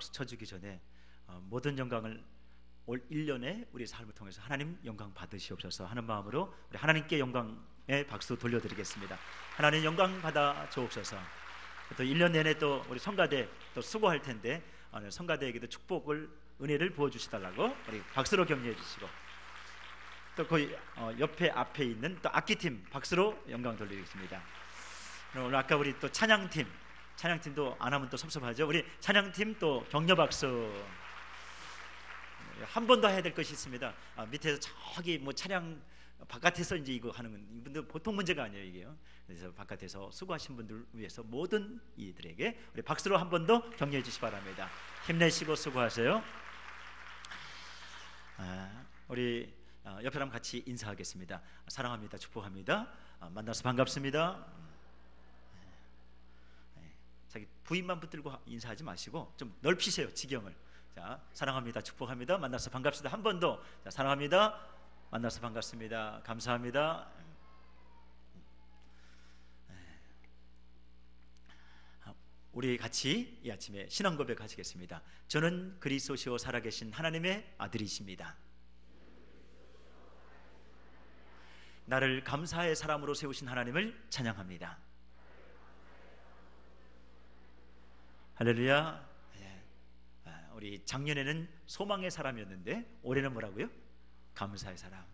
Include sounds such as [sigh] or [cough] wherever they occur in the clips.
박수 쳐주기 전에 어, 모든 영광을 올 1년에 우리 삶을 통해서 하나님 영광 받으시옵소서 하는 마음으로 우리 하나님께 영광의 박수 돌려드리겠습니다. 하나님 영광 받아 주옵소서. 또 1년 내내 또 우리 성가대 또 수고할 텐데 오늘 성가대에게도 축복을 은혜를 부어 주시달라고 우리 박수로 격려해 주시고 또 거기 어, 옆에 앞에 있는 또 악기팀 박수로 영광 돌리겠습니다. 오늘 아까 우리 또 찬양팀 찬양팀도 안 하면 또 섭섭하죠. 우리 찬양팀 또 격려 박수 한 번 더 해야 될 것이 있습니다. 아, 밑에서 저기 뭐 차량 바깥에서 이제 이거 하는 건 이분들 보통 문제가 아니에요 이게요. 그래서 바깥에서 수고하신 분들 위해서 모든 이들에게 우리 박수로 한 번 더 격려해 주시 기 바랍니다. 힘내시고 수고하세요. 아, 우리 아, 옆에 사람 같이 인사하겠습니다. 사랑합니다. 축복합니다. 아, 만나서 반갑습니다. 네, 자기 부인만 붙들고 인사하지 마시고 좀 넓히세요 지경을. 자 사랑합니다. 축복합니다. 만나서 반갑습니다. 한 번 더. 자 사랑합니다. 만나서 반갑습니다. 감사합니다. 네. 우리 같이 이 아침에 신앙 고백하시겠습니다. 저는 그리스도시오 살아계신 하나님의 아들이십니다. 나를 감사의 사람으로 세우신 하나님을 찬양합니다. 할렐루야. 예. 아, 우리 작년에는 소망의 사람이었는데 올해는 뭐라고요? 감사의 사람.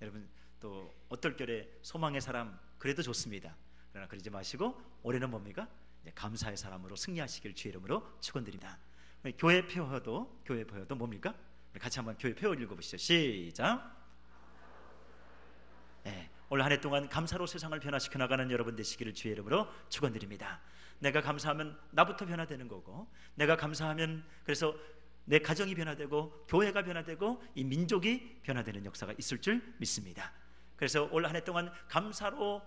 여러분 또 어떨 결에 소망의 사람 그래도 좋습니다. 그러나 그러지 마시고 올해는 뭡니까? 감사의 사람으로 승리하시길 주의 이름으로 축원드립니다. 교회 표어도 교회 표어도 뭡니까? 같이 한번 교회 표어 읽어보시죠. 시작. 네, 올한해 동안 감사로 세상을 변화시켜 나가는 여러분 되시기를 주의 이름으로 축원드립니다. 내가 감사하면 나부터 변화되는 거고, 내가 감사하면 그래서 내 가정이 변화되고 교회가 변화되고 이 민족이 변화되는 역사가 있을 줄 믿습니다. 그래서 올 한 해 동안 감사로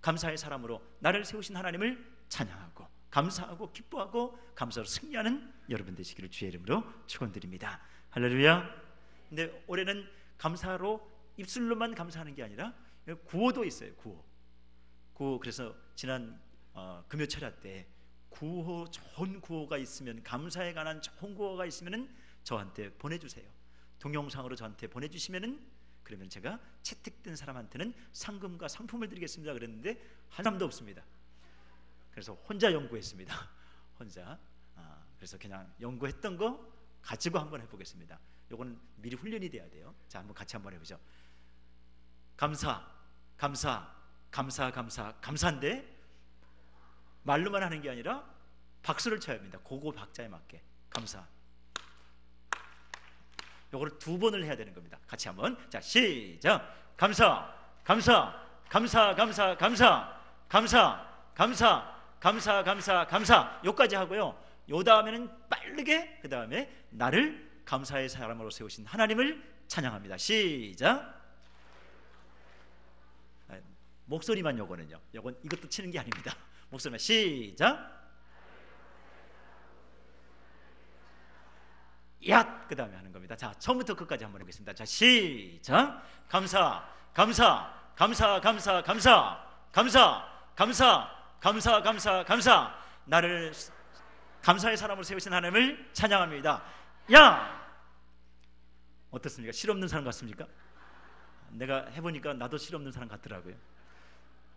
감사의 사람으로 나를 세우신 하나님을 찬양하고 감사하고 기뻐하고 감사로 승리하는 여러분 되시기를 주의 이름으로 축원드립니다. 할렐루야. 근데 올해는 감사로 입술로만 감사하는 게 아니라 구호도 있어요. 구호. 구호 그래서 지난 어, 금요 철야 때 구호 좋은 구호가 있으면 감사에 관한 좋은 구호가 있으면은 저한테 보내주세요. 동영상으로 저한테 보내주시면은 그러면 제가 채택된 사람한테는 상금과 상품을 드리겠습니다. 그랬는데 한 사람도 없습니다. 그래서 혼자 연구했습니다. [laughs] 혼자. 아, 그래서 그냥 연구했던 거 가지고 한번 해보겠습니다. 요거는 미리 훈련이 돼야 돼요. 자, 한번 같이 한번 해보죠. 감사, 감사, 감사, 감사, 감사인데 말로만 하는 게 아니라 박수를 쳐야 합니다. 고고 박자에 맞게. 감사. 요거를 두 번을 해야 되는 겁니다. 같이 한번. 자, 시작. 감사. 감사. 감사. 감사. 감사. 감사. 감사. 감사. 감사. 감사. 요까지 하고요. 요 다음에는 빠르게 그 다음에 나를 감사의 사람으로 세우신 하나님을 찬양합니다. 시작. 목소리만 요거는요. 요건 이것도 치는 게 아닙니다. 목소리만 시작. 야! 그 다음에 하는 겁니다. 자, 처음부터 끝까지 한번 해보겠습니다. 자, 시작. 감사, 감사, 감사, 감사, 감사, 감사, 감사, 감사, 감사, 감사. 나를 감사의 사람으로 세우신 하나님을 찬양합니다. 야! 어떻습니까? 실없는 사람 같습니까? 내가 해보니까 나도 실없는 사람 같더라고요.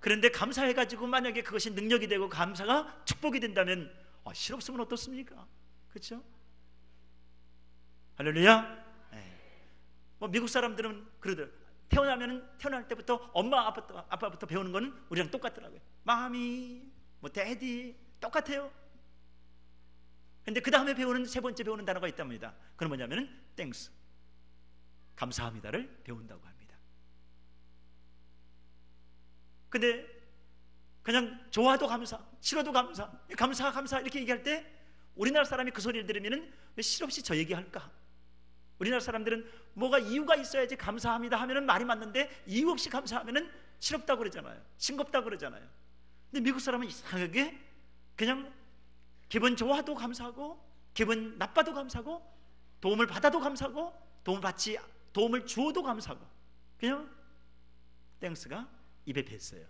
그런데 감사해가지고 만약에 그것이 능력이 되고 감사가 축복이 된다면 아, 실없으면 어떻습니까? 그렇죠? 할렐루야. 네. 뭐 미국 사람들은 그러더라고요. 태어나면 태어날 때부터 엄마 아빠부터, 아빠부터 배우는 거는 우리랑 똑같더라고요. mommy, 뭐 daddy 똑같아요. 근데 그 다음에 배우는 세 번째 배우는 단어가 있답니다. 그건 뭐냐면은 thanks 감사합니다를 배운다고 합니다. 근데 그냥 좋아도 감사, 싫어도 감사, 감사, 감사 이렇게 얘기할 때 우리나라 사람이 그 소리를 들으면은 왜 실없이 저 얘기할까? 우리나라 사람들은 뭐가 이유가 있어야지 감사합니다 하면은 말이 맞는데 이유 없이 감사하면은 실없다고 그러잖아요. 싱겁다고 그러잖아요. 근데 미국 사람은 이상하게 그냥 기분 좋아도 감사하고 기분 나빠도 감사하고 도움을 받아도 감사하고 도움을 받지 도움을 주어도 감사하고 그냥 땡스가 입에 뱄어요.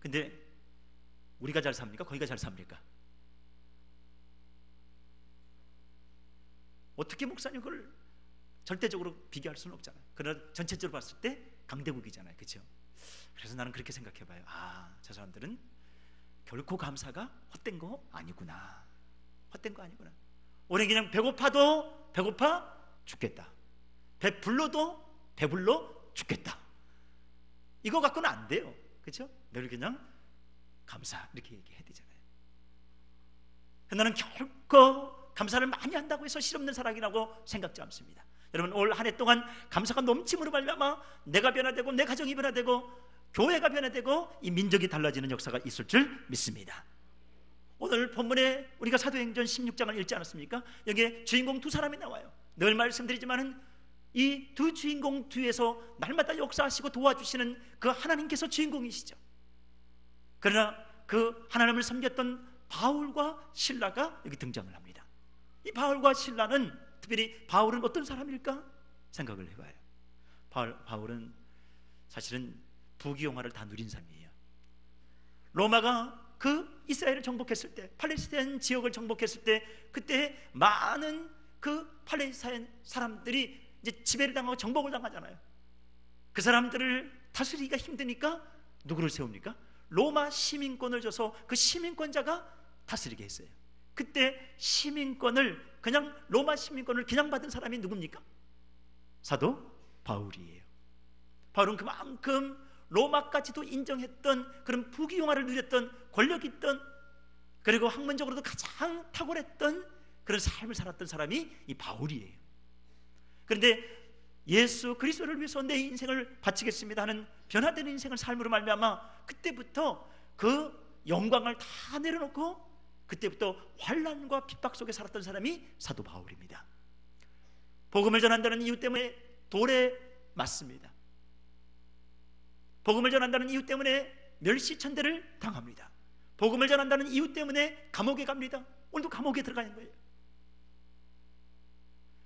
근데 우리가 잘 삽니까? 거기가 잘 삽니까? 어떻게 목사님 그걸 절대적으로 비교할 수는 없잖아요. 그러나 전체적으로 봤을 때 강대국이잖아요. 그렇죠? 그래서 나는 그렇게 생각해 봐요. 아, 저 사람들은 결코 감사가 헛된 거 아니구나. 헛된 거 아니구나. 우리 그냥 배고파도 배고파 죽겠다. 배불러도 배불러 죽겠다. 이거 갖고는 안 돼요. 그렇죠? 늘 그냥 감사 이렇게 얘기해야 되잖아요. 나는 결코 감사를 많이 한다고 해서 실없는 사람이라고 생각지 않습니다. 여러분 올 한 해 동안 감사가 넘침으로 말미암아 내가 변화되고 내 가정이 변화되고 교회가 변화되고 이 민족이 달라지는 역사가 있을 줄 믿습니다. 오늘 본문에 우리가 사도행전 16장을 읽지 않았습니까? 여기에 주인공 두 사람이 나와요. 늘 말씀드리지만은 이 두 주인공 뒤에서 날마다 역사하시고 도와주시는 그 하나님께서 주인공이시죠. 그러나 그 하나님을 섬겼던 바울과 신라가 여기 등장을 합니다. 이 바울과 신라는 특별히 바울은 어떤 사람일까 생각을 해봐요. 바울, 바울은 사실은 부귀영화를 다 누린 사람이에요. 로마가 그 이스라엘을 정복했을 때, 팔레스타인 지역을 정복했을 때, 그때 많은 그 팔레스타인 사람들이 이제 지배를 당하고 정복을 당하잖아요. 그 사람들을 다스리기가 힘드니까 누구를 세웁니까? 로마 시민권을 줘서 그 시민권자가 다스리게 했어요. 그때 시민권을 그냥 로마 시민권을 그냥 받은 사람이 누굽니까? 사도 바울이에요. 바울은 그만큼 로마까지도 인정했던 그런 부귀영화를 누렸던 권력 있던 그리고 학문적으로도 가장 탁월했던 그런 삶을 살았던 사람이 이 바울이에요. 그런데 예수 그리스도를 위해서 내 인생을 바치겠습니다 하는 변화되는 인생을 삶으로 말미암아 그때부터 그 영광을 다 내려놓고 그때부터 환란과 핍박 속에 살았던 사람이 사도 바울입니다. 복음을 전한다는 이유 때문에 돌에 맞습니다. 복음을 전한다는 이유 때문에 멸시천대를 당합니다. 복음을 전한다는 이유 때문에 감옥에 갑니다. 오늘도 감옥에 들어가는 거예요.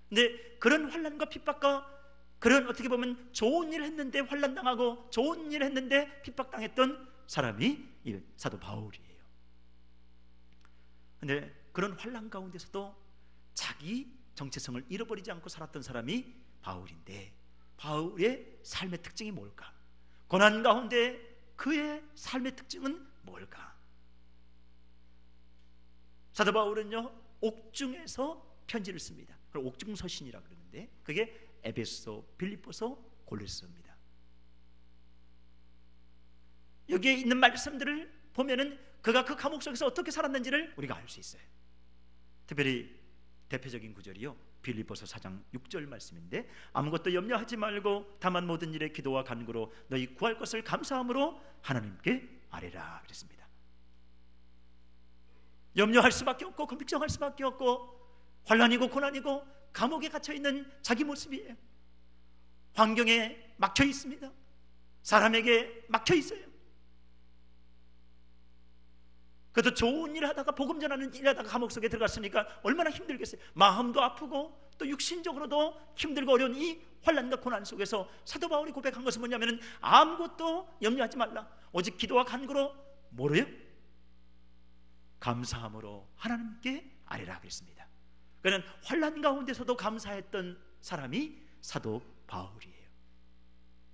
근데 그런 환란과 핍박과 그런 어떻게 보면 좋은 일을 했는데 환란 당하고 좋은 일을 했는데 핍박당했던 사람이 사도 바울이에요. 근데 그런 환란 가운데서도 자기 정체성을 잃어버리지 않고 살았던 사람이 바울인데 바울의 삶의 특징이 뭘까? 고난 가운데 그의 삶의 특징은 뭘까? 사도 바울은요 옥중에서 편지를 씁니다. 그걸 옥중 서신이라 그러는데 그게 에베소, 빌립보서, 골로새입니다. 여기에 있는 말씀들을 보면은 그가 그 감옥 속에서 어떻게 살았는지를 우리가 알 수 있어요. 특별히 대표적인 구절이요. 빌립보서 4장 6절 말씀인데 아무것도 염려하지 말고 다만 모든 일에 기도와 간구로 너희 구할 것을 감사함으로 하나님께 아뢰라 그랬습니다. 염려할 수밖에 없고 걱정할 수밖에 없고 환란이고 고난이고 감옥에 갇혀 있는 자기 모습이에요. 환경에 막혀 있습니다. 사람에게 막혀 있어요. 그래도 좋은 일 하다가 복음 전하는 일 하다가 감옥 속에 들어갔으니까 얼마나 힘들겠어요. 마음도 아프고 또 육신적으로도 힘들고 어려운 이 환란과 고난 속에서 사도 바울이 고백한 것은 뭐냐면은 아무것도 염려하지 말라. 오직 기도와 간구로 뭐로요? 감사함으로 하나님께 아뢰라 그랬습니다. 그는 환란 가운데서도 감사했던 사람이 사도 바울이에요.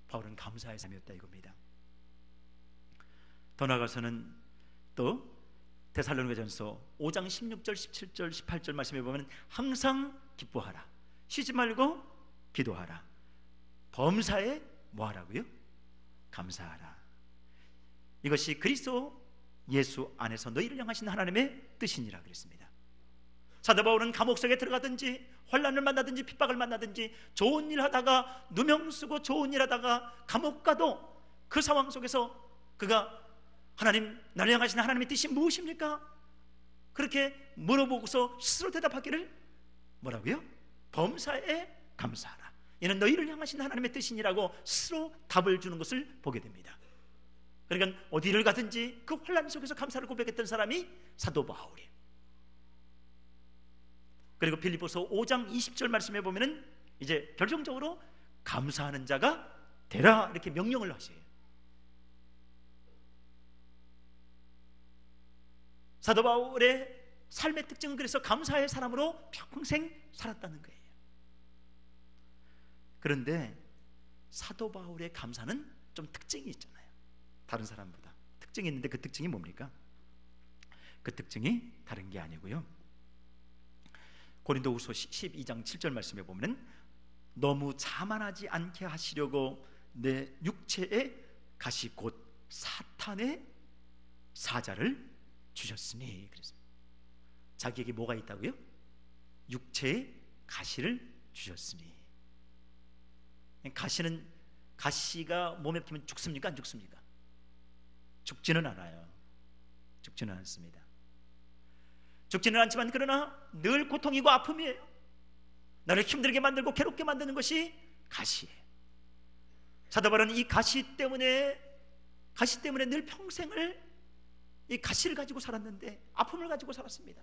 바울은 감사의 삶이었다 이겁니다. 더 나아가서는 또 데살로니가전서 5장 16절, 17절, 18절 말씀해 보면 항상 기뻐하라. 쉬지 말고 기도하라. 범사에 뭐 하라고요? 감사하라. 이것이 그리스도 예수 안에서 너희를 향하신 하나님의 뜻이니라 그랬습니다. 사도 바울은 감옥 속에 들어가든지 환란을 만나든지 핍박을 만나든지 좋은 일 하다가 누명 쓰고 좋은 일 하다가 감옥 가도 그 상황 속에서 그가 하나님 나를 향하신 하나님의 뜻이 무엇입니까? 그렇게 물어보고서 스스로 대답하기를 뭐라고요? 범사에 감사하라. 이는 너희를 향하신 하나님의 뜻이니라고 스스로 답을 주는 것을 보게 됩니다. 그러니까 어디를 가든지 그 환란 속에서 감사를 고백했던 사람이 사도 바울이에요. 그리고 빌립보서 5장 20절 말씀해 보면은 이제 결정적으로 감사하는 자가 되라 이렇게 명령을 하셔요. 사도 바울의 삶의 특징은 그래서 감사의 사람으로 평생 살았다는 거예요. 그런데 사도 바울의 감사는 좀 특징이 있잖아요. 다른 사람보다 특징이 있는데 그 특징이 뭡니까? 그 특징이 다른 게 아니고요. 고린도후서 12장 7절 말씀에 보면 너무 자만하지 않게 하시려고 내 육체에 가시 곧 사탄의 사자를 주셨으니 그래서 자기에게 뭐가 있다고요? 육체에 가시를 주셨으니 가시는 가시가 몸에 피면 죽습니까? 안 죽습니까? 죽지는 않아요. 죽지는 않습니다. 죽지는 않지만 그러나 늘 고통이고 아픔이에요. 나를 힘들게 만들고 괴롭게 만드는 것이 가시예요. 사도 바울은 이 가시 때문에 가시 때문에 늘 평생을 이 가시를 가지고 살았는데 아픔을 가지고 살았습니다.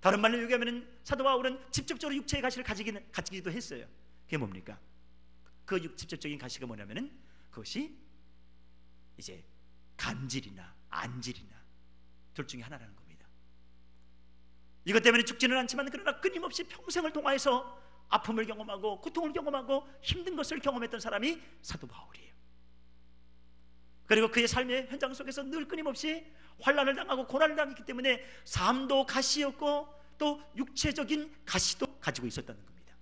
다른 말로 얘기하면 사도 바울은 직접적으로 육체의 가시를 가지기는 가지기도 했어요. 그게 뭡니까? 그 직접적인 가시가 뭐냐면은 그것이 이제 간질이나 안질이나 둘 중에 하나라는 겁니다. 이것 때문에 죽지는 않지만 그러나 끊임없이 평생을 통하여서 아픔을 경험하고 고통을 경험하고 힘든 것을 경험했던 사람이 사도 바울이에요. 그리고 그의 삶의 현장 속에서 늘 끊임없이 환란을 당하고 고난을 당했기 때문에 삶도 가시였고 또 육체적인 가시도 가지고 있었다는 겁니다.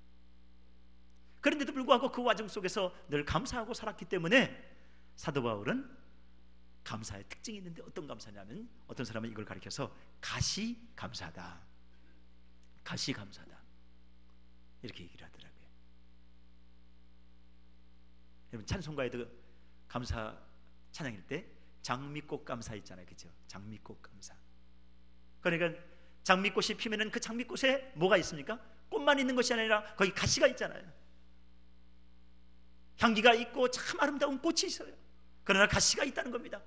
그런데도 불구하고 그 과정 속에서 늘 감사하고 살았기 때문에 사도 바울은 감사의 특징이 있는데 어떤 감사냐면 어떤 사람은 이걸 가리켜서 가시 감사다. 가시 감사다. 이렇게 얘기를 하더라고요. 여러분 찬송가에도 감사 찬양일 때 장미꽃 감사 있잖아요. 그죠? 장미꽃 감사. 그러니까 장미꽃이 피면은 그 장미꽃에 뭐가 있습니까? 꽃만 있는 것이 아니라 거기 가시가 있잖아요. 향기가 있고 참 아름다운 꽃이 있어요. 그러나 가시가 있다는 겁니다.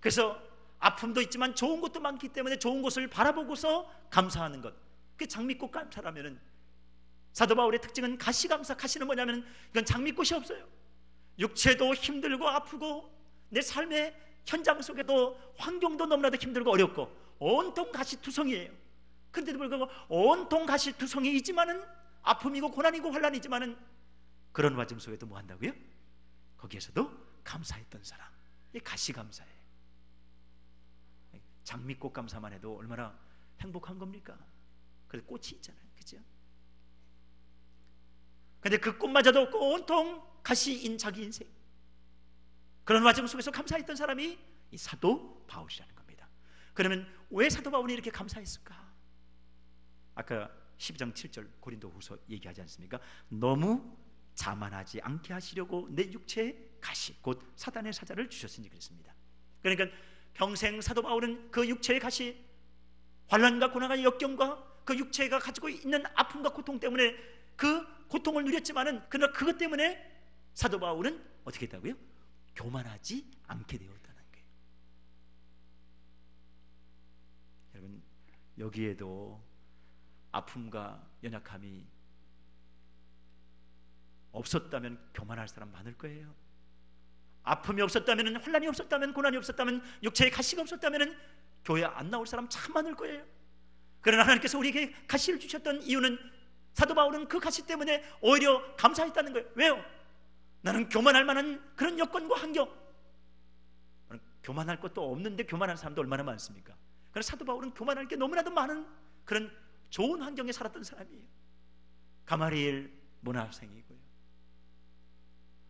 그래서 아픔도 있지만 좋은 것도 많기 때문에 좋은 것을 바라보고서 감사하는 것. 그 장미꽃 감사라면은 사도 바울의 특징은 가시 감사. 가시는 뭐냐면 이건 장미꽃이 없어요. 육체도 힘들고 아프고 내 삶의 현장 속에도 환경도 너무나도 힘들고 어렵고 온통 가시투성이에요. 그런데도 불구하고 온통 가시투성이이지만은 아픔이고 고난이고 환란이지만은 그런 와중 속에도 뭐 한다고요? 거기에서도 감사했던 사람. 이 가시 감사예요. 장미꽃 감사만 해도 얼마나 행복한 겁니까? 그래서 꽃이 있잖아요. 그죠? 근데 그 꽃마저도 온통 가시인 자기 인생. 그런 와중 속에서 감사했던 사람이 이 사도 바울이라는 겁니다. 그러면 왜 사도 바울이 이렇게 감사했을까? 아까 12장 7절 고린도 후서 얘기하지 않습니까? 너무 자만하지 않게 하시려고 내 육체에 가시 곧 사단의 사자를 주셨으니 그랬습니다. 그러니까 평생 사도 바울은 그 육체의 가시 환란과 고난과 역경과 그 육체가 가지고 있는 아픔과 고통 때문에 그 고통을 누렸지만은 그러나 그것 때문에 사도 바울은 어떻게 했다고요? 교만하지 않게 되었다는 거예요. 여러분 여기에도 아픔과 연약함이 없었다면 교만할 사람 많을 거예요. 아픔이 없었다면 혼란이 없었다면 고난이 없었다면 육체의 가시가 없었다면 교회 안 나올 사람 참 많을 거예요. 그러나 하나님께서 우리에게 가시를 주셨던 이유는 사도 바울은 그 가시 때문에 오히려 감사했다는 거예요. 왜요? 나는 교만할 만한 그런 여건과 환경. 교만할 것도 없는데 교만한 사람도 얼마나 많습니까? 그래서 사도 바울은 교만할 게 너무나도 많은 그런 좋은 환경에 살았던 사람이에요. 가마리엘 문화생이고요.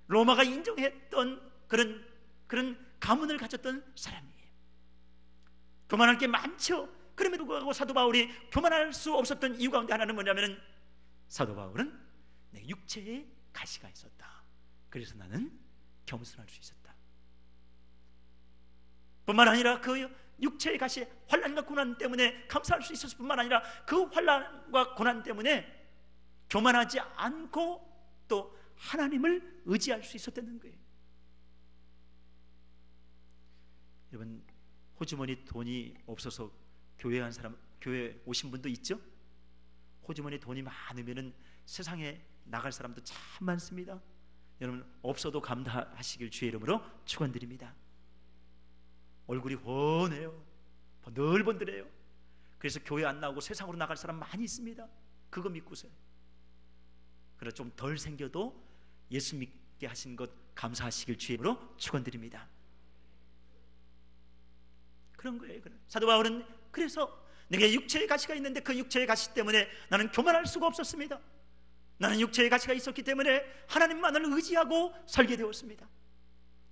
로마가 인정했던 그런 그런 가문을 가졌던 사람이에요. 교만할 게 많죠. 그럼에도 불구하고 사도 바울이 교만할 수 없었던 이유 가운데 하나는 뭐냐면은 사도 바울은 내 육체에 가시가 있었다. 그래서 나는 겸손할 수 있었다. 뿐만 아니라 그 육체의 가시 환란과 고난 때문에 감사할 수 있었을 뿐만 아니라 그 환란과 고난 때문에 교만하지 않고 또 하나님을 의지할 수 있었다는 거예요. 여러분 호주머니 돈이 없어서 교회 한 사람 교회 오신 분도 있죠? 호주머니 돈이 많으면은 세상에 나갈 사람도 참 많습니다. 여러분 없어도 감사하시길 주의 이름으로 축원드립니다. 얼굴이 훤해요. 늘 번들해요. 그래서 교회 안 나오고 세상으로 나갈 사람 많이 있습니다. 그거 믿고서요. 그래서 좀 덜 생겨도 예수 믿게 하신 것 감사하시길 주임으로 축원드립니다. 그런 거예요. 사도 바울은 그래서 내게 육체의 가치가 있는데 그 육체의 가치 때문에 나는 교만할 수가 없었습니다. 나는 육체의 가치가 있었기 때문에 하나님만을 의지하고 설계되었습니다.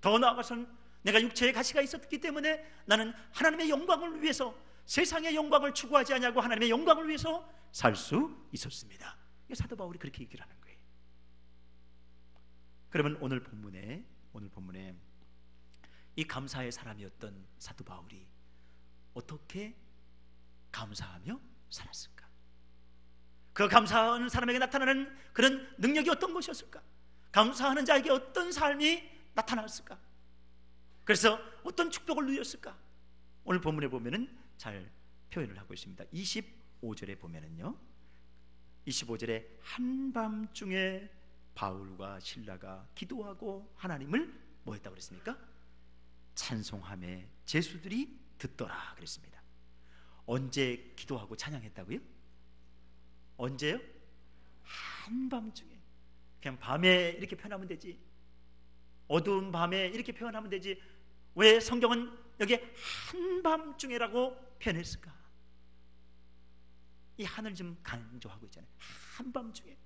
더 나아가서는 내가 육체의 가치가 있었기 때문에 나는 하나님의 영광을 위해서 세상의 영광을 추구하지 않냐고 하나님의 영광을 위해서 살 수 있었습니다. 사도 바울이 그렇게 얘기를 하는 거예요. 그러면 오늘 본문에 오늘 본문에 이 감사의 사람이었던 사도 바울이 어떻게 감사하며 살았을까? 그 감사하는 사람에게 나타나는 그런 능력이 어떤 것이었을까? 감사하는 자에게 어떤 삶이 나타났을까? 그래서 어떤 축복을 누렸을까? 오늘 본문에 보면은 잘 표현을 하고 있습니다. 25절에 보면은요. 25절에 한밤중에 바울과 신라가 기도하고 하나님을 뭐 했다고 그랬습니까? 찬송함에 제수들이 듣더라 그랬습니다. 언제 기도하고 찬양했다고요? 언제요? 한밤중에 그냥 밤에 이렇게 표현하면 되지 어두운 밤에 이렇게 표현하면 되지 왜 성경은 여기에 한밤중에라고 표현했을까? 이 하늘 좀 강조하고 있잖아요. 한밤중에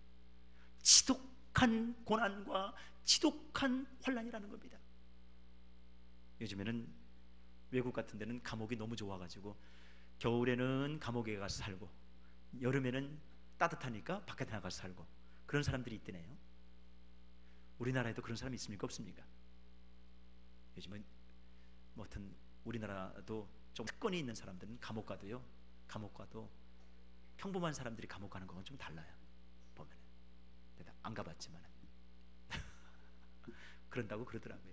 지독한 고난과 지독한 환란이라는 겁니다. 요즘에는 외국 같은 데는 감옥이 너무 좋아가지고 겨울에는 감옥에 가서 살고 여름에는 따뜻하니까 밖에 나가서 살고 그런 사람들이 있대네요. 우리나라에도 그런 사람이 있습니까 없습니까? 요즘은 뭐든 우리나라도 좀 특권이 있는 사람들은 감옥 가도요. 감옥 가도 평범한 사람들이 감옥 가는 거는 좀 달라요. 보면은 안 가봤지만 [laughs] 그런다고 그러더라고요.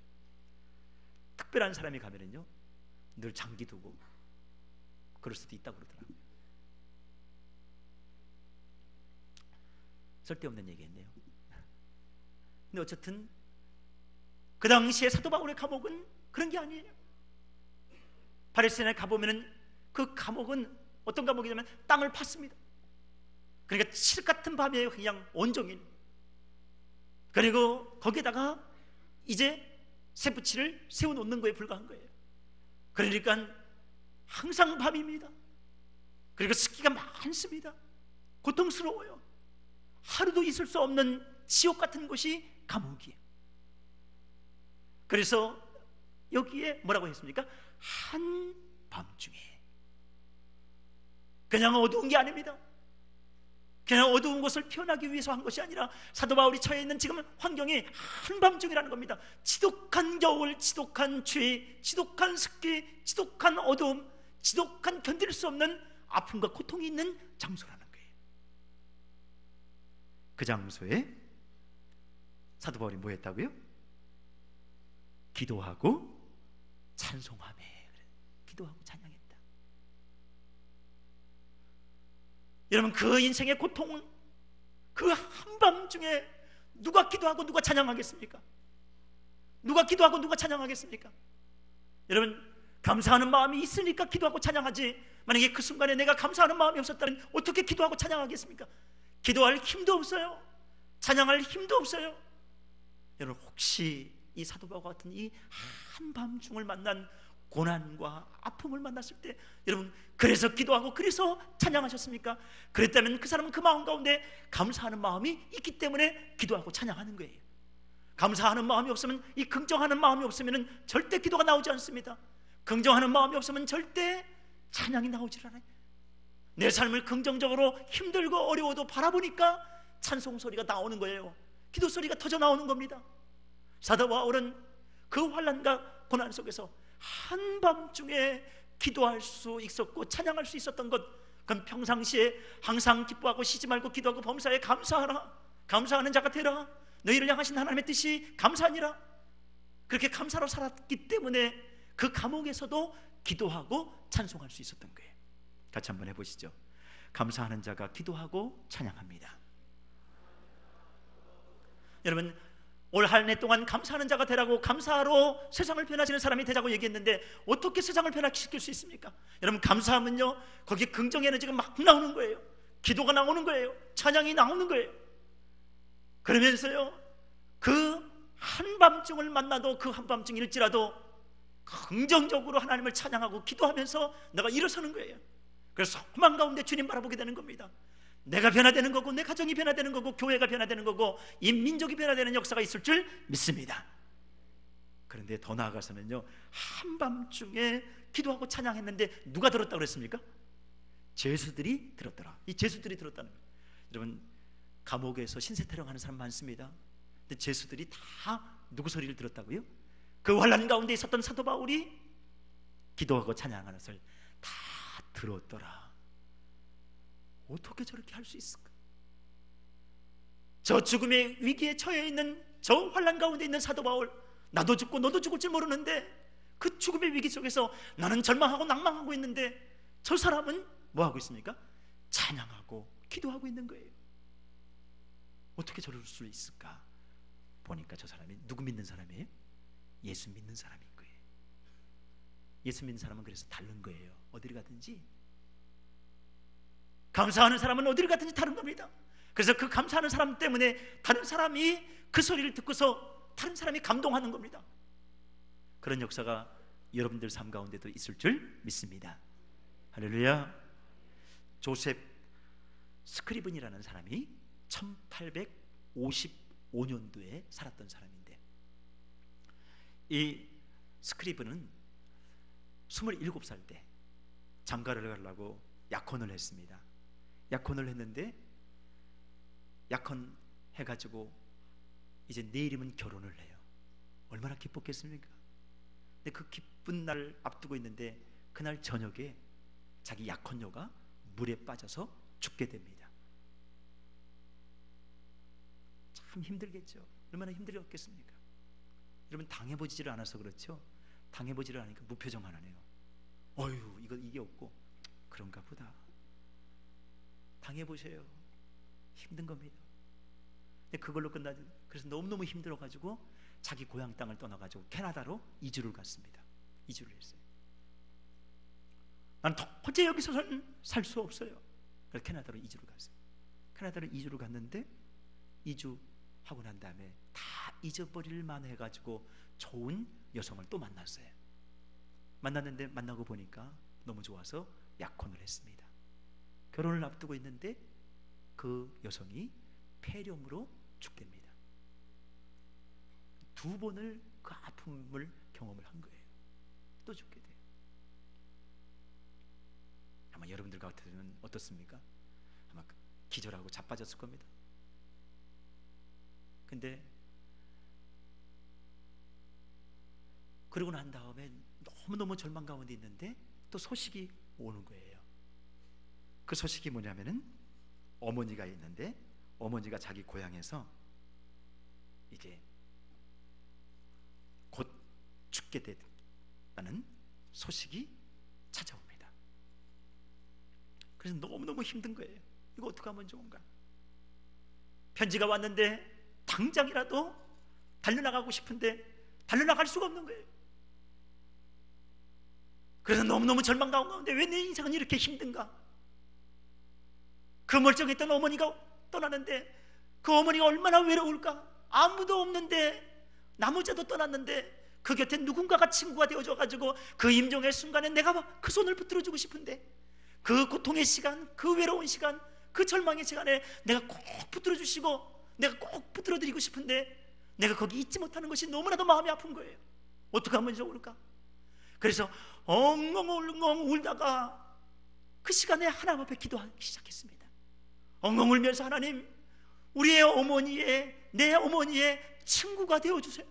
특별한 사람이 가면은요 늘 장기 두고 그럴 수도 있다고 그러더라고요. 쓸데없는 얘기했네요. 근데 어쨌든 그 당시에 사도 바울의 감옥은 그런 게 아니에요. 팔레스타인에 가보면은 그 감옥은 어떤 감옥이냐면 땅을 팠습니다. 그러니까 칠 같은 밤에 그냥 온종일. 그리고 거기다가 이제 세부치를 세워놓는 거에 불과한 거예요. 그러니까 항상 밤입니다. 그리고 습기가 많습니다. 고통스러워요. 하루도 있을 수 없는 지옥 같은 곳이 감옥이에요. 그래서 여기에 뭐라고 했습니까? 한밤중에 그냥 어두운 게 아닙니다. 그냥 어두운 곳을 표현하기 위해서 한 것이 아니라 사도 바울이 처해 있는 지금 환경이 한밤중이라는 겁니다. 지독한 겨울, 지독한 죄, 지독한 습기, 지독한 어두움, 지독한 견딜 수 없는 아픔과 고통이 있는 장소라는 거예요. 그 장소에 사도 바울이 뭐 했다고요? 기도하고 찬송하며 기도하고 찬양했다. 여러분 그 인생의 고통은 그 한밤중에 누가 기도하고 누가 찬양하겠습니까? 누가 기도하고 누가 찬양하겠습니까? 여러분 감사하는 마음이 있으니까 기도하고 찬양하지 만약에 그 순간에 내가 감사하는 마음이 없었다면 어떻게 기도하고 찬양하겠습니까? 기도할 힘도 없어요 찬양할 힘도 없어요 여러분 혹시 이 사도바와 같은 이 한밤중을 만난 고난과 아픔을 만났을 때 여러분 그래서 기도하고 그래서 찬양하셨습니까? 그랬다면 그 사람은 그 마음 가운데 감사하는 마음이 있기 때문에 기도하고 찬양하는 거예요. 감사하는 마음이 없으면 이 긍정하는 마음이 없으면 절대 기도가 나오지 않습니다. 긍정하는 마음이 없으면 절대 찬양이 나오질 않아요. 내 삶을 긍정적으로 힘들고 어려워도 바라보니까 찬송 소리가 나오는 거예요. 기도 소리가 터져 나오는 겁니다. 사도 바울은 그 환란과 고난 속에서 한밤중에 기도할 수 있었고 찬양할 수 있었던 것 그럼 평상시에 항상 기뻐하고 쉬지 말고 기도하고 범사에 감사하라 감사하는 자가 되라 너희를 향하신 하나님의 뜻이 감사하니라 그렇게 감사로 살았기 때문에 그 감옥에서도 기도하고 찬송할 수 있었던 거예요 같이 한번 해보시죠 감사하는 자가 기도하고 찬양합니다 여러분 올 한 해 동안 감사하는 자가 되라고 감사로 세상을 변화시키는 사람이 되자고 얘기했는데 어떻게 세상을 변화시킬 수 있습니까? 여러분 감사하면요 거기에 긍정 에너지가 막 나오는 거예요. 기도가 나오는 거예요. 찬양이 나오는 거예요. 그러면서요 그 한밤중을 만나도 그 한밤중일지라도 긍정적으로 하나님을 찬양하고 기도하면서 내가 일어서는 거예요. 그래서 소망 가운데 주님 바라보게 되는 겁니다. 내가 변화되는 거고 내 가정이 변화되는 거고 교회가 변화되는 거고 이 민족이 변화되는 역사가 있을 줄 믿습니다. 그런데 더 나아가서는요 한밤중에 기도하고 찬양했는데 누가 들었다고 그랬습니까? 제수들이 들었더라. 이 제수들이 들었다는 거예요. 여러분 감옥에서 신세 태령하는 사람 많습니다. 근데 제수들이 다 누구 소리를 들었다고요? 그 환란 가운데 있었던 사도 바울이 기도하고 찬양하는 것을 다 들었더라. 어떻게 저렇게 할 수 있을까? 저 죽음의 위기에 처해 있는 저 환란 가운데 있는 사도 바울 나도 죽고 너도 죽을 줄 모르는데 그 죽음의 위기 속에서 나는 절망하고 낭망하고 있는데 저 사람은 뭐 하고 있습니까? 찬양하고 기도하고 있는 거예요. 어떻게 저럴 수 있을까? 보니까 저 사람이 누구 믿는 사람이에요? 예수 믿는 사람인 거예요. 예수 믿는 사람은 그래서 다른 거예요. 어디를 가든지 감사하는 사람은 어디를 가든지 다른 겁니다. 그래서 그 감사하는 사람 때문에 다른 사람이 그 소리를 듣고서 다른 사람이 감동하는 겁니다. 그런 역사가 여러분들 삶 가운데도 있을 줄 믿습니다. 할렐루야. 조셉 스크리븐이라는 사람이 1855년도에 살았던 사람인데 이 스크리븐은 27살 때 장가를 가려고 약혼을 했습니다. 약혼을 했는데 약혼 해 가지고 이제 내일이면 결혼을 해요. 얼마나 기뻤겠습니까? 근데 그 기쁜 날 앞두고 있는데 그날 저녁에 자기 약혼녀가 물에 빠져서 죽게 됩니다. 참 힘들겠죠. 얼마나 힘들었겠습니까? 여러분 당해보지를 않아서 그렇죠. 당해보지를 않으니까 무표정 하나네요. 어휴 이거 이게 없고 그런가 보다. 당해보세요. 힘든 겁니다. 근데 그걸로 끝나지. 그래서 너무너무 힘들어가지고 자기 고향 땅을 떠나가지고 캐나다로 이주를 갔습니다. 이주를 했어요. 난 도저히 여기서 살 수 없어요. 그래서 캐나다로 이주를 갔어요. 캐나다로 이주를 갔는데 이주하고 난 다음에 다 잊어버릴만 해가지고 좋은 여성을 또 만났어요. 만났는데 만나고 보니까 너무 좋아서 약혼을 했습니다. 결혼을 앞두고 있는데 그 여성이 폐렴으로 죽됩니다. 두 번을 그 아픔을 경험을 한 거예요. 또 죽게 돼요. 아마 여러분들 같으면 어떻습니까? 아마 기절하고 자빠졌을 겁니다. 근데 그러고 난 다음에 너무너무 절망 가운데 있는데 또 소식이 오는 거예요. 그 소식이 뭐냐면은 어머니가 있는데 어머니가 자기 고향에서 이제 곧 죽게 됐다는 소식이 찾아옵니다. 그래서 너무너무 힘든 거예요. 이거 어떻게 하면 좋은가? 편지가 왔는데 당장이라도 달려나가고 싶은데 달려나갈 수가 없는 거예요. 그래서 너무너무 절망 가운데 왜 내 인생은 이렇게 힘든가? 그 멀쩡했던 어머니가 떠나는데 그 어머니가 얼마나 외로울까? 아무도 없는데 나무자도 떠났는데 그 곁에 누군가가 친구가 되어줘 가지고 그 임종의 순간에 내가 그 손을 붙들어 주고 싶은데 그 고통의 시간, 그 외로운 시간, 그 절망의 시간에 내가 꼭 붙들어 주시고 내가 꼭 붙들어 드리고 싶은데 내가 거기 있지 못하는 것이 너무나도 마음이 아픈 거예요. 어떻게 하면 좋을까? 그래서 엉엉 울다가 그 시간에 하나님 앞에 기도하기 시작했습니다. 엉엉 울면서 하나님 우리의 어머니의 내 어머니의 친구가 되어 주세요.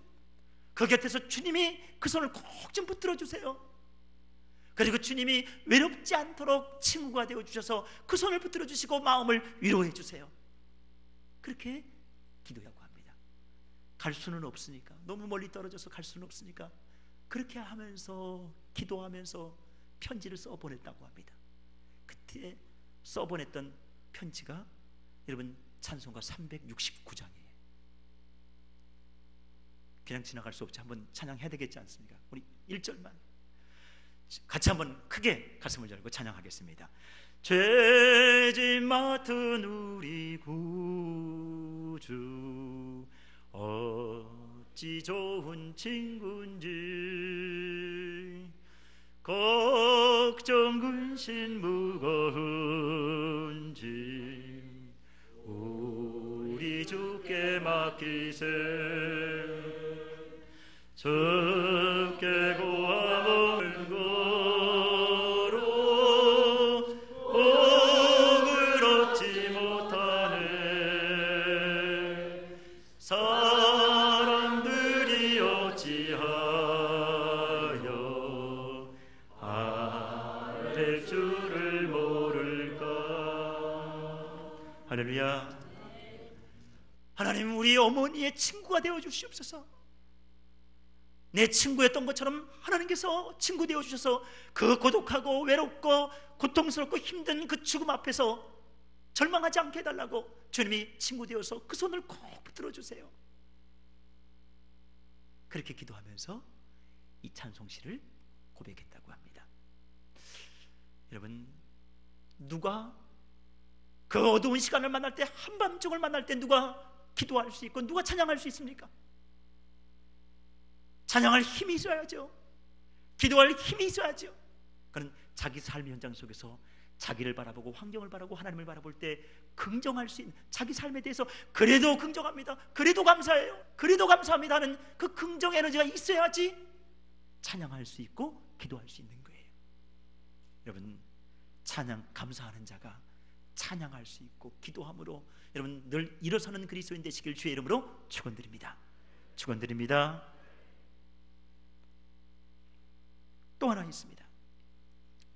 그 곁에서 주님이 그 손을 꼭 좀 붙들어 주세요. 그리고 주님이 외롭지 않도록 친구가 되어 주셔서 그 손을 붙들어 주시고 마음을 위로해 주세요. 그렇게 기도하고 합니다. 갈 수는 없으니까 너무 멀리 떨어져서 갈 수는 없으니까 그렇게 하면서 기도하면서 편지를 써 보냈다고 합니다. 그때 써 보냈던 편지가 여러분 찬송가 369장이에요. 그냥 지나갈 수 없지 한번 찬양해야 되겠지 않습니까? 우리 1절만 같이 한번 크게 가슴을 열고 찬양하겠습니다. 죄짐 맡은 우리 구주 어 찌 좋은 친구인지. 걱정 근심 무거운지. 우리 주께 맡기세. 주께 고 할렐루야 하나님 우리 어머니의 친구가 되어 주시옵소서 내 친구였던 것처럼 하나님께서 친구 되어 주셔서 그 고독하고 외롭고 고통스럽고 힘든 그 죽음 앞에서 절망하지 않게 해달라고 주님이 친구 되어서 그 손을 꼭 붙들어 주세요. 그렇게 기도하면서 이 찬송시를 고백했다고 합니다. 여러분 누가 그 어두운 시간을 만날 때 한밤중을 만날 때 누가 기도할 수 있고 누가 찬양할 수 있습니까? 찬양할 힘이 있어야죠. 기도할 힘이 있어야죠. 그는 자기 삶의 현장 속에서 자기를 바라보고 환경을 바라보고 하나님을 바라볼 때 긍정할 수 있는 자기 삶에 대해서 그래도 긍정합니다. 그래도 감사해요. 그래도 감사합니다 하는 그 긍정 에너지가 있어야지 찬양할 수 있고 기도할 수 있는 거예요. 여러분 찬양 감사하는 자가 찬양할 수 있고 기도함으로 여러분 늘 일어서는 그리스도인 되시길 주의 이름으로 축원드립니다. 축원드립니다. 또 하나 있습니다.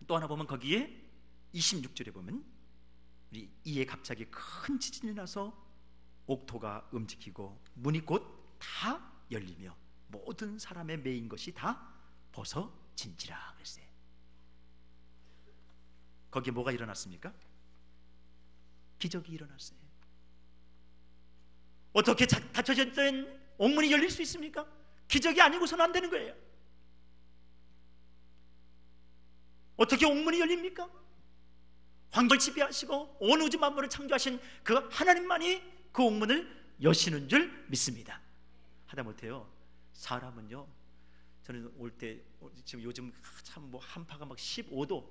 또 하나 보면 거기에 26절에 보면 우리 이에 갑자기 큰 지진이 나서 옥토가 움직이고 문이 곧 다 열리며 모든 사람의 매인 것이 다 벗어진지라 그랬어요. 거기에 뭐가 일어났습니까? 기적이 일어났어요. 어떻게 닫혀졌던 옥문이 열릴 수 있습니까? 기적이 아니고서는 안 되는 거예요. 어떻게 옥문이 열립니까? 황걸 지배하시고 온 우주 만물을 창조하신 그 하나님만이 그 옥문을 여시는 줄 믿습니다. 하다못해요 사람은요 저는 올 때 지금 요즘 참 뭐 한파가 막 15도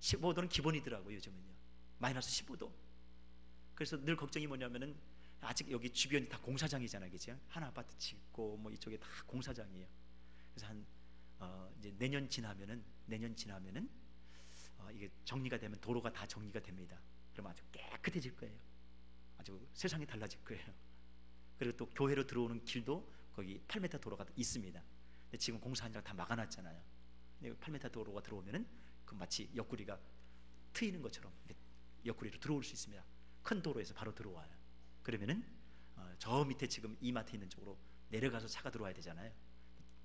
15도는 기본이더라고요 요즘은요 마이너스 15도 그래서 늘 걱정이 뭐냐면은 아직 여기 주변이 다 공사장이잖아요 그죠 한 아파트 짓고 뭐 이쪽에 다 공사장이에요 그래서 한 어, 이제 내년 지나면은 내년 지나면은 어, 이게 정리가 되면 도로가 다 정리가 됩니다. 그럼 아주 깨끗해질 거예요. 아주 세상이 달라질 거예요. 그리고 또 교회로 들어오는 길도 거기 8m 도로가 있습니다. 근데 지금 공사 현장 다 막아놨잖아요. 8m 도로가 들어오면은 그 마치 옆구리가 트이는 것처럼 옆구리로 들어올 수 있습니다. 큰 도로에서 바로 들어와요. 그러면은 어, 저 밑에 지금 이마트 있는 쪽으로 내려가서 차가 들어와야 되잖아요.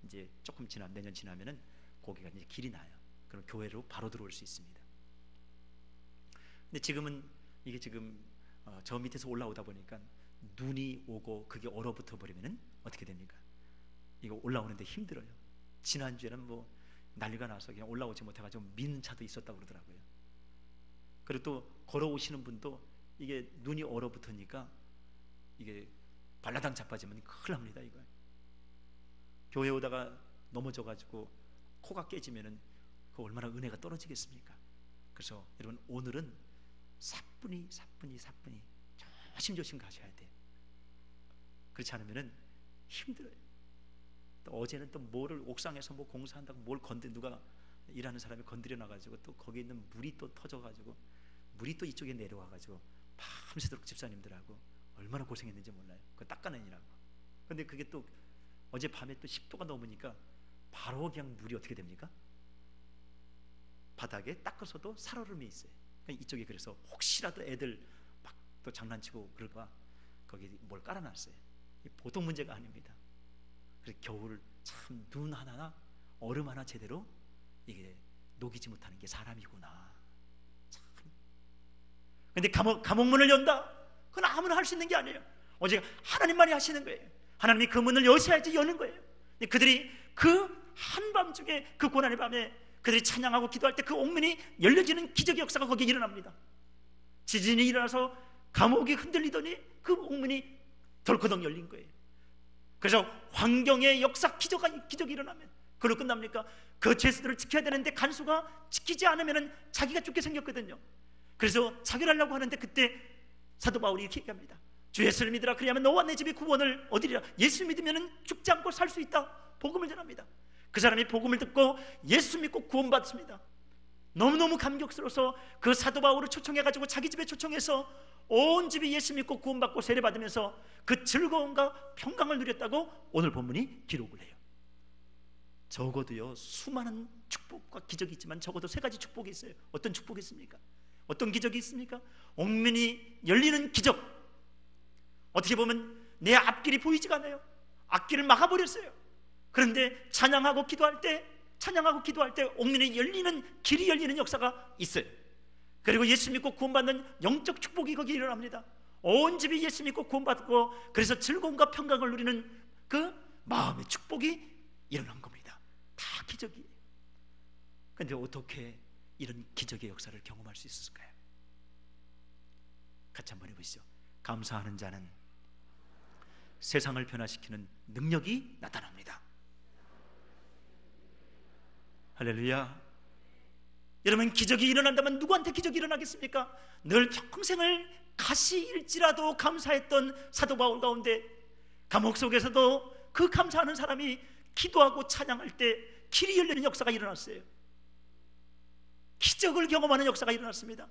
이제 조금 지나 내년 지나면은 거기가 이제 길이 나요. 그럼 교회로 바로 들어올 수 있습니다. 근데 지금은 이게 지금 어, 저 밑에서 올라오다 보니까 눈이 오고 그게 얼어붙어 버리면은 어떻게 됩니까? 이거 올라오는데 힘들어요. 지난주에는 뭐 난리가 나서 그냥 올라오지 못해가지고 미는 차도 있었다고 그러더라고요. 그리고 또 걸어오시는 분도 이게 눈이 얼어붙으니까 이게 발라당 자빠지면 큰일 납니다 이거. 교회 오다가 넘어져가지고 코가 깨지면은 그 얼마나 은혜가 떨어지겠습니까? 그래서 여러분 오늘은 사뿐히 사뿐히 사뿐히 조심조심 가셔야 돼. 그렇지 않으면은 힘들어요. 또 어제는 또 뭐를 옥상에서 뭐 공사한다고 뭘 건드 누가 일하는 사람이 건드려 놔가지고 또 거기 있는 물이 또 터져가지고 물이 또 이쪽에 내려와가지고 밤새도록 집사님들하고 얼마나 고생했는지 몰라요. 그 닦아내느라고. 근데 그게 또 어제 밤에 또 10도가 넘으니까 바로 그냥 물이 어떻게 됩니까? 바닥에 닦아서도 살얼음이 있어요. 그러니까 이쪽에 그래서 혹시라도 애들 막 또 장난치고 그럴까 거기 뭘 깔아놨어요. 보통 문제가 아닙니다. 그래서 겨울 참 눈 하나나 얼음 하나 제대로 이게 녹이지 못하는 게 사람이구나. 참. 근데 감옥, 감옥문을 연다? 그건 아무나 할 수 있는 게 아니에요. 어제 하나님만이 하시는 거예요. 하나님이 그 문을 여셔야지 여는 거예요. 그들이 그 한밤중에 그 고난의 밤에 그들이 찬양하고 기도할 때 그 옥문이 열려지는 기적의 역사가 거기에 일어납니다. 지진이 일어나서 감옥이 흔들리더니 그 옥문이 덜커덩 열린 거예요. 그래서 환경의 역사 기적이, 기적이 일어나면 그로 끝납니까? 그 죄수들을 지켜야 되는데 간수가 지키지 않으면 자기가 죽게 생겼거든요. 그래서 자결하려고 하는데 그때 사도 바울이 이렇게 얘기합니다. 주 예수를 믿으라 그리하면 너와 내 집이 구원을 얻으리라. 예수 믿으면 죽지 않고 살 수 있다. 복음을 전합니다. 그 사람이 복음을 듣고 예수 믿고 구원받습니다. 너무너무 감격스러워서 그 사도 바울을 초청해가지고 자기 집에 초청해서 온 집이 예수 믿고 구원받고 세례받으면서 그 즐거움과 평강을 누렸다고 오늘 본문이 기록을 해요. 적어도요 수많은 축복과 기적이 있지만 적어도 세 가지 축복이 있어요. 어떤 축복이 있습니까? 어떤 기적이 있습니까? 옥면이 열리는 기적. 어떻게 보면 내 앞길이 보이지가 않아요. 앞길을 막아버렸어요. 그런데 찬양하고 기도할 때, 찬양하고 기도할 때 옥면이 열리는 길이 열리는 역사가 있어요. 그리고 예수 믿고 구원받는 영적 축복이 거기 일어납니다. 온 집이 예수 믿고 구원받고 그래서 즐거움과 평강을 누리는 그 마음의 축복이 일어난 겁니다. 다 기적이에요. 근데 어떻게 이런 기적의 역사를 경험할 수 있었을까요? 같이 한번 해보시죠. 감사하는 자는 세상을 변화시키는 능력이 나타납니다. 할렐루야. 여러분 기적이 일어난다면 누구한테 기적이 일어나겠습니까? 늘 평생을 가시일지라도 감사했던 사도 바울 가운데 감옥 속에서도 그 감사하는 사람이 기도하고 찬양할 때 길이 열리는 역사가 일어났어요. 기적을 경험하는 역사가 일어났습니다.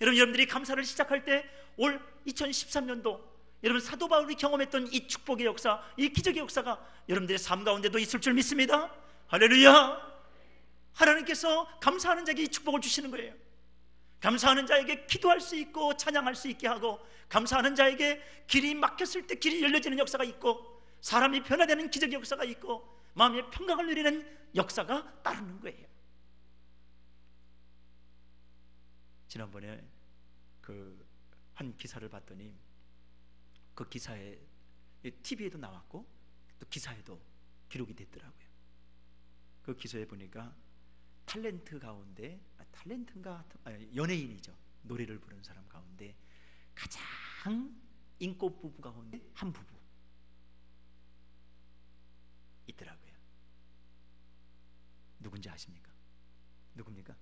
여러분 여러분들이 감사를 시작할 때 올 2013년도 여러분 사도 바울이 경험했던 이 축복의 역사, 이 기적의 역사가 여러분들의 삶 가운데도 있을 줄 믿습니다. 할렐루야. 하나님께서 감사하는 자에게 이 축복을 주시는 거예요. 감사하는 자에게 기도할 수 있고 찬양할 수 있게 하고 감사하는 자에게 길이 막혔을 때 길이 열려지는 역사가 있고 사람이 변화되는 기적의 역사가 있고 마음의 평강을 누리는 역사가 따르는 거예요. 지난번에 그 한 기사를 봤더니 그 기사에 TV에도 나왔고 또 기사에도 기록이 됐더라고요. 그 기사에 보니까 탤런트 가운데 아, 탤런트인가 아, 연예인이죠. 노래를 부르는 사람 가운데 가장 인기 부부 가운데 한 부부 있더라고요. 누군지 아십니까? 누굽니까?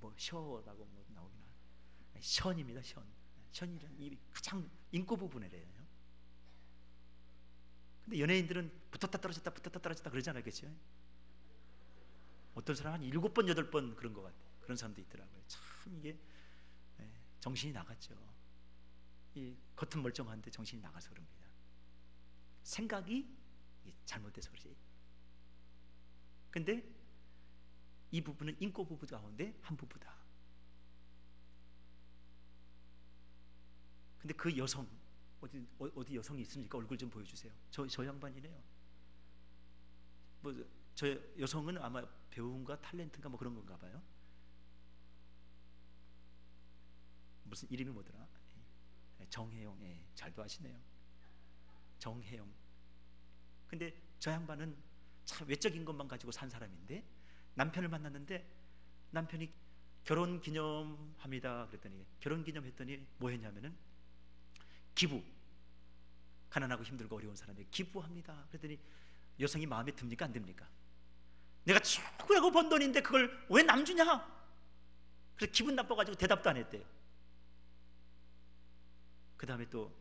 뭐 셔라고 뭐 나오긴 하나. 션입니다. 션. 션이라는 이 가장 인기 부분이래요. 근데 연예인들은 붙었다 떨어졌다 붙었다 떨어졌다 그러잖아요. 그렇죠? 어떤 사람 한 일곱 번 여덟 번 그런 것 같아요. 그런 사람도 있더라고요. 참 이게 예, 정신이 나갔죠. 이 겉은 멀쩡한데 정신이 나가서 그럽니다. 생각이 잘못돼서 그러지. 근데 이 부부는 인고 부부 가운데 한 부부다. 근데 그 여성 어디 어디 여성이 있습니까? 얼굴 좀 보여주세요. 저 저 양반이네요. 뭐 저 여성은 아마 배우인가 탤런트인가 뭐 그런 건가 봐요. 무슨 이름이 뭐더라? 예, 정혜영, 예, 잘도 아시네요. 정혜영. 근데 저 양반은 참 외적인 것만 가지고 산 사람인데 남편을 만났는데 남편이 결혼 기념합니다 그랬더니 결혼 기념했더니 뭐 했냐면은 기부 가난하고 힘들고 어려운 사람에게 기부합니다 그랬더니 여성이 마음에 듭니까 안 듭니까? 내가 최고하고 번 돈인데 그걸 왜 남 주냐? 그래서 기분 나빠가지고 대답도 안 했대요. 그 다음에 또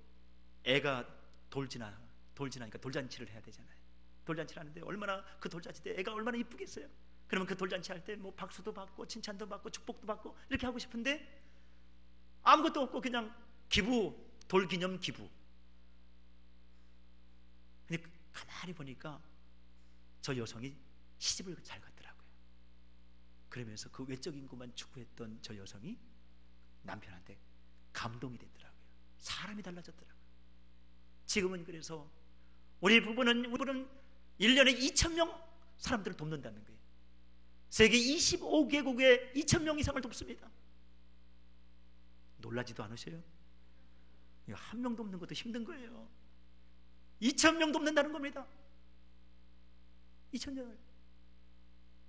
애가 돌지나 돌지나니까 돌잔치를 해야 되잖아요. 돌잔치를 하는데 얼마나 그 돌잔치 때 애가 얼마나 이쁘겠어요. 그러면 그 돌잔치 할 때 뭐 박수도 받고 칭찬도 받고 축복도 받고 이렇게 하고 싶은데 아무것도 없고 그냥 기부 돌기념 기부. 근데 가만히 보니까 저 여성이 시집을 잘 갔더라고요. 그러면서 그 외적인 것만 추구했던 저 여성이 남편한테 감동이 됐더라고요. 사람이 달라졌더라고요. 지금은 그래서 우리 부부는 우리는 1년에 2천 명 사람들을 돕는다는 거예요. 세계 25개국에 2천 명 이상을 돕습니다. 놀라지도 않으세요? 한 명도 없는 것도 힘든 거예요. 2천 명 돕는다는 겁니다. 2천 명을.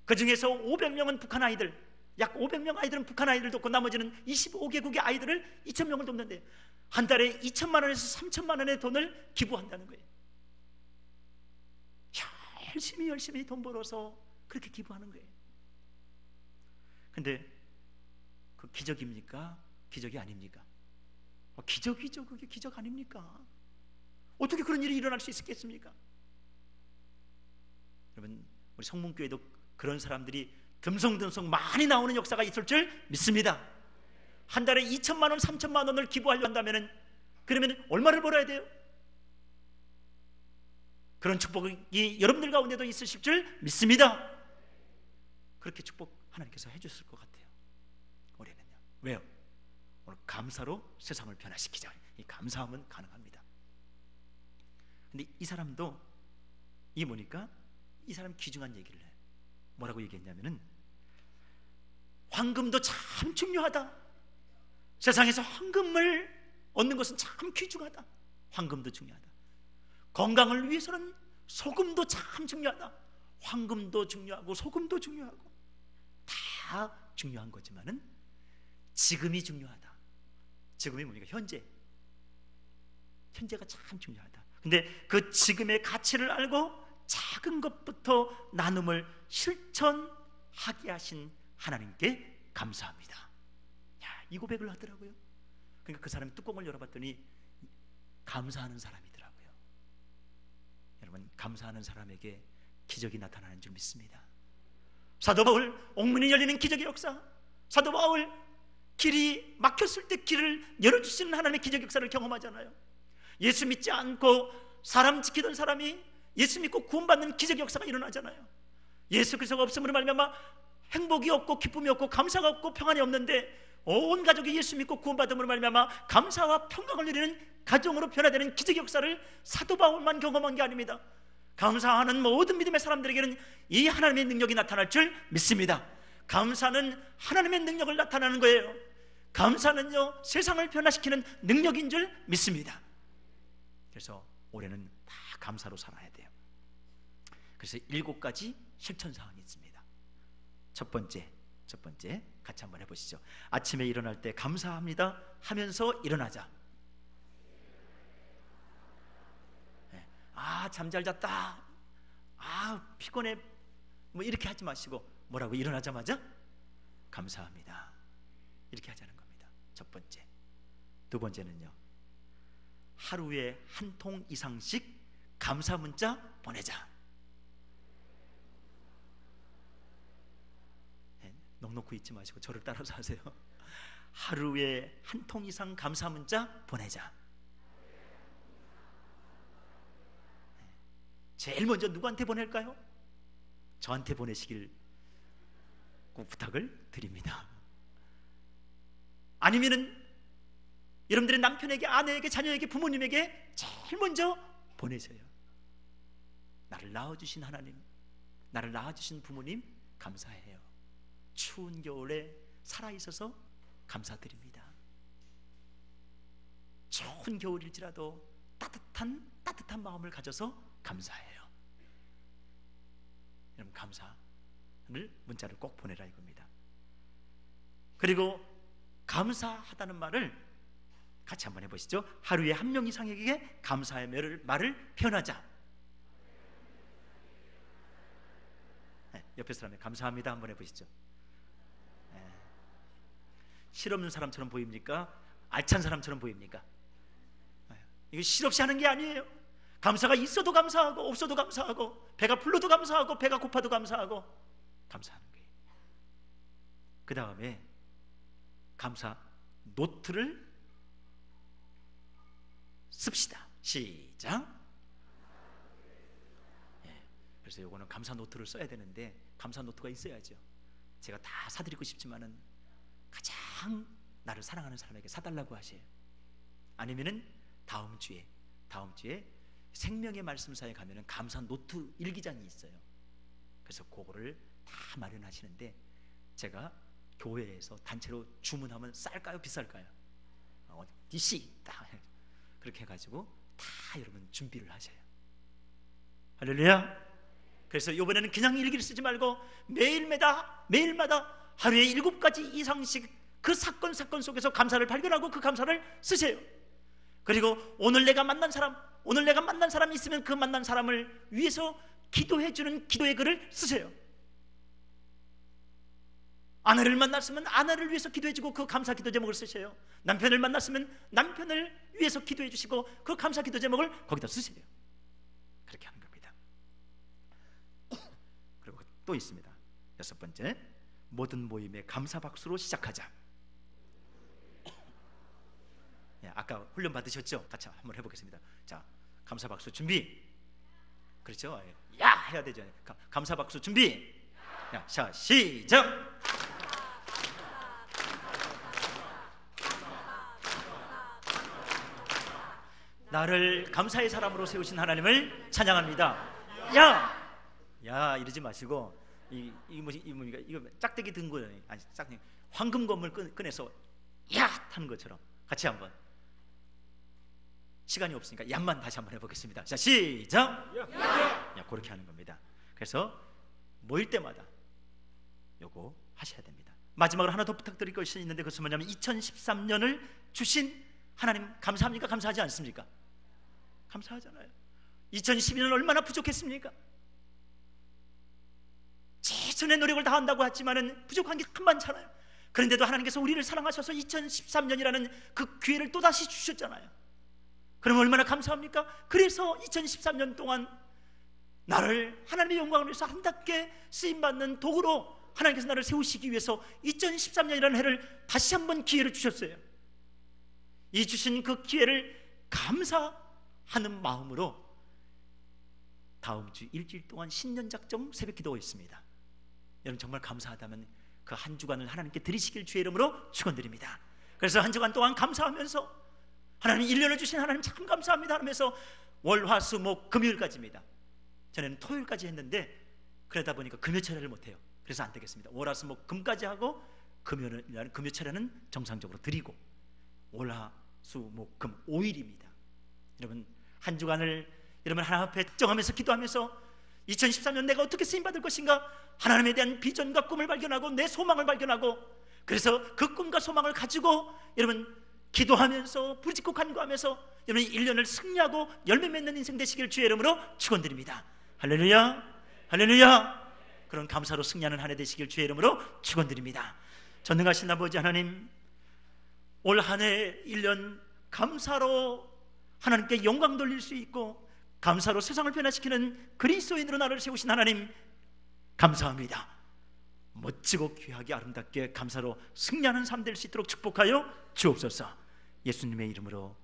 그 중에서 500명은 북한 아이들, 약 500명 아이들은 북한 아이들 돕고 나머지는 25개국의 아이들을 2천 명을 돕는데 한 달에 2천만 원에서 3천만 원의 돈을 기부한다는 거예요. 열심히 열심히 돈 벌어서 그렇게 기부하는 거예요. 근데 그 기적입니까? 기적이 아닙니까? 어, 기적이죠. 그게 기적 아닙니까? 어떻게 그런 일이 일어날 수 있겠습니까? 여러분, 우리 성문교회도 그런 사람들이 듬성듬성 많이 나오는 역사가 있을 줄 믿습니다. 한 달에 2천만 원, 3천만 원을 기부하려 한다면은 그러면 얼마를 벌어야 돼요? 그런 축복이 여러분들 가운데도 있으실 줄 믿습니다. 그렇게 축복 하나님께서 해주실 것 같아요. 올해는요. 왜요? 오늘 감사로 세상을 변화시키자. 이 감사함은 가능합니다. 근데 이 사람도 이 보니까 이 사람 귀중한 얘기를 해. 뭐라고 얘기했냐면은 황금도 참 중요하다. 세상에서 황금을 얻는 것은 참 귀중하다. 황금도 중요하다. 건강을 위해서는 소금도 참 중요하다. 황금도 중요하고 소금도 중요하고 다 중요한 거지만은 지금이 중요하다. 지금이 뭡니까? 현재. 현재가 참 중요하다. 근데 그 지금의 가치를 알고 작은 것부터 나눔을 실천하게 하신 하나님께 감사합니다. 야, 이 고백을 하더라고요. 그러니까 그 사람이 뚜껑을 열어봤더니 감사하는 사람이더라고요. 여러분 감사하는 사람에게 기적이 나타나는 줄 믿습니다. 사도 바울 옥문이 열리는 기적의 역사. 사도 바울 길이 막혔을 때 길을 열어주시는 하나님의 기적 역사를 경험하잖아요. 예수 믿지 않고 사람 지키던 사람이 예수 믿고 구원받는 기적 역사가 일어나잖아요. 예수 그리스도가 없음으로 말미암아 행복이 없고 기쁨이 없고 감사가 없고 평안이 없는데 온 가족이 예수 믿고 구원받음으로 말미암아 감사와 평강을 누리는 가정으로 변화되는 기적 역사를 사도 바울만 경험한 게 아닙니다. 감사하는 모든 믿음의 사람들에게는 이 하나님의 능력이 나타날 줄 믿습니다. 감사는 하나님의 능력을 나타나는 거예요. 감사는요 세상을 변화시키는 능력인 줄 믿습니다. 그래서 올해는 다 감사로 살아야 돼요. 그래서 일곱 가지 실천 사항이 있습니다. 첫 번째, 첫 번째 같이 한번 해보시죠. 아침에 일어날 때 감사합니다 하면서 일어나자. 네. 아, 잠 잘 잤다. 아, 피곤해. 뭐 이렇게 하지 마시고 뭐라고 일어나자마자 감사합니다. 이렇게 하자는 겁니다. 첫 번째. 두 번째는요. 하루에 한 통 이상씩 감사 문자 보내자. 넉넉히 잊지 마시고 저를 따라서 하세요. 하루에 한 통 이상 감사 문자 보내자. 제일 먼저 누구한테 보낼까요? 저한테 보내시길 꼭 부탁을 드립니다. 아니면은 여러분들의 남편에게, 아내에게, 자녀에게, 부모님에게 제일 먼저 보내세요. 나를 낳아주신 하나님, 나를 낳아주신 부모님 감사해요. 추운 겨울에 살아있어서 감사드립니다. 추운 겨울일지라도 따뜻한 따뜻한 마음을 가져서 감사해요. 여러분 감사를 문자를 꼭 보내라 이겁니다. 그리고 감사하다는 말을 같이 한번 해보시죠. 하루에 한 명 이상에게 감사의 말을 표현하자. 네, 옆에 사람에 감사합니다 한번 해보시죠. 실없는 사람처럼 보입니까? 알찬 사람처럼 보입니까? 이거 실없이 하는 게 아니에요. 감사가 있어도 감사하고 없어도 감사하고 배가 불러도 감사하고 배가 고파도 감사하고 감사하는 거예요. 그 다음에 감사 노트를 씁시다. 시작. 예, 그래서 요거는 감사 노트를 써야 되는데 감사 노트가 있어야죠. 제가 다 사드리고 싶지만은 가장 나를 사랑하는 사람에게 사달라고 하세요. 아니면은 다음 주에 다음 주에 생명의 말씀사에 가면은 감사 노트 일기장이 있어요. 그래서 그거를 다 마련하시는데 제가 교회에서 단체로 주문하면 쌀까요, 비쌀까요? 어, DC 딱 [laughs] 그렇게 해가지고 다 여러분 준비를 하세요. 할렐루야. 그래서 이번에는 그냥 일기를 쓰지 말고 매일마다 매일마다 하루에 일곱 가지 이상씩 그 사건 사건 속에서 감사를 발견하고 그 감사를 쓰세요. 그리고 오늘 내가 만난 사람, 오늘 내가 만난 사람이 있으면 그 만난 사람을 위해서 기도해 주는 기도의 글을 쓰세요. 아내를 만났으면 아내를 위해서 기도해 주고 그 감사 기도 제목을 쓰세요. 남편을 만났으면 남편을 위해서 기도해 주시고 그 감사 기도 제목을 거기다 쓰세요. 그렇게 하는 겁니다. 그리고 또 있습니다. 여섯 번째, 모든 모임의 감사 박수로 시작하자. 예, 아까 훈련 받으셨죠? 같이 한번 해보겠습니다. 자, 감사 박수 준비. 그렇죠? 예. 야 해야 되죠. 가, 감사 박수 준비. 야, 자 시작. 나를 감사의 사람으로 세우신 하나님을 찬양합니다. 야, 야 이러지 마시고 이 이 뭐지 이 뭡니까 이거 짝대기 든 거예요. 아니 짝대기 황금 꺼, 꺼내서 야 타는 것처럼 같이 한번 시간이 없으니까 양만 다시 한번 해보겠습니다. 자 시작. 야 그렇게 하는 겁니다. 그래서 모일 때마다 요거 하셔야 됩니다. 마지막으로 하나 더 부탁드릴 것이 있는데 그것은 뭐냐면 2013년을 주신 하나님 감사합니까? 감사하지 않습니까? 감사하잖아요. 2012년 얼마나 부족했습니까? 최선의 노력을 다한다고 했지만은 부족한 게참 많잖아요. 그런데도 하나님께서 우리를 사랑하셔서 2013년이라는 그 기회를 또 다시 주셨잖아요. 그럼 얼마나 감사합니까? 그래서 2013년 동안 나를 하나님의 영광을 위해서 한답게 쓰임 받는 도구로 하나님께서 나를 세우시기 위해서 2013년이라는 해를 다시 한번 기회를 주셨어요. 이 주신 그 기회를 감사하는 마음으로 다음 주 일주일 동안 신년 작정 새벽 기도가 있습니다. 여러분 정말 감사하다면 그 한 주간을 하나님께 드리시길 주의 이름으로 축원드립니다. 그래서 한 주간 동안 감사하면서 하나님 1년을 주신 하나님 참 감사합니다 하면서 월화수목 금요일까지입니다. 전에는 토요일까지 했는데 그러다 보니까 금요 철회를 못 해요. 그래서 안 되겠습니다. 월화수목 금까지 하고 금요일 금요 철회는 정상적으로 드리고 월화수목 금 5일입니다. 여러분 한 주간을 여러분 하나님 앞에 정하면서 기도하면서 2013년 내가 어떻게 쓰임 받을 것인가 하나님에 대한 비전과 꿈을 발견하고 내 소망을 발견하고 그래서 그 꿈과 소망을 가지고 여러분 기도하면서 부르짖고 간구하면서 여러분 1년을 승리하고 열매 맺는 인생 되시길 주의 이름으로 축원드립니다. 할렐루야. 할렐루야. 그런 감사로 승리하는 한 해 되시길 주의 이름으로 축원드립니다. 전능하신 아버지 하나님 올 한 해 1년 감사로 하나님께 영광 돌릴 수 있고 감사로 세상을 변화시키는 그리스도인으로 나를 세우신 하나님 감사합니다. 멋지고 귀하게 아름답게 감사로 승리하는 삶 될 수 있도록 축복하여 주옵소서. 예수님의 이름으로